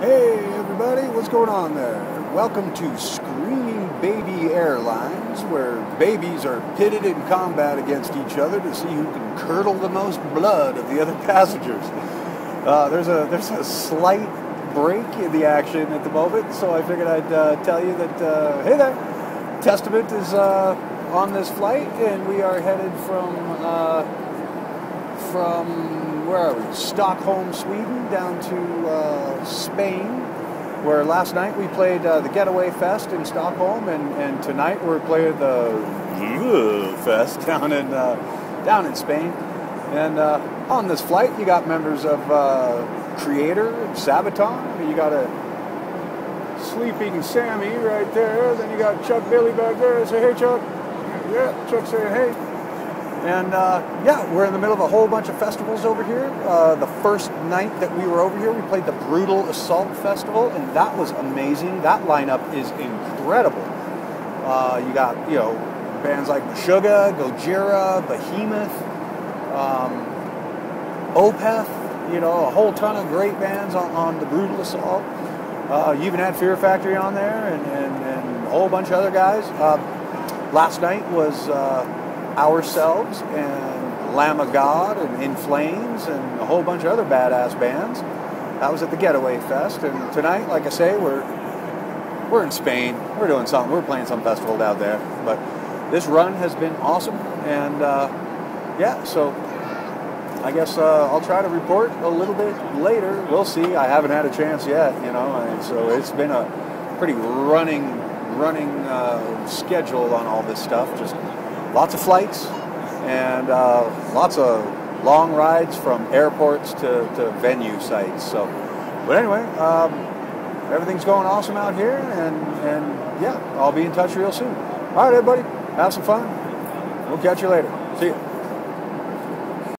Hey everybody, what's going on there? Welcome to Screaming Baby Airlines, where babies are pitted in combat against each other to see who can curdle the most blood of the other passengers. Uh, there's a there's a slight break in the action at the moment, so I figured I'd uh, tell you that uh, hey there, Testament is uh, on this flight, and we are headed from uh, from where are we? Stockholm, Sweden, down to uh, Spain, where last night we played uh, the Getaway Fest in Stockholm, and, and tonight we're playing the Fest down in uh, down in Spain. And uh, on this flight, you got members of uh, Kreator and Sabaton. You got a sleeping Sammy right there. Then you got Chuck Billy back there. Say hey, Chuck. Yeah, Chuck saying hey. And uh, yeah, we're in the middle of a whole bunch of festivals over here. Uh, the first night that we were over here, we played the Brutal Assault Festival, and that was amazing. That lineup is incredible. Uh, you got, you know, bands like Meshuggah, Gojira, Behemoth, um, Opeth, you know, a whole ton of great bands on, on the Brutal Assault. Uh, you even had Fear Factory on there and, and, and a whole bunch of other guys. Uh, last night was uh, ourselves and Lamb of God and In Flames and a whole bunch of other badass bands. That was at the Getaway Fest, and tonight, like I say, we're we're in Spain. We're doing something. We're playing some festival down there. But this run has been awesome, and uh, yeah, so I guess uh, I'll try to report a little bit later. We'll see. I haven't had a chance yet, you know, and so it's been a pretty running running uh, schedule on all this stuff. Just lots of flights and uh, lots of long rides from airports to, to venue sites. So, but anyway, um, everything's going awesome out here, and and yeah, I'll be in touch real soon. All right, everybody, have some fun. We'll catch you later. See you.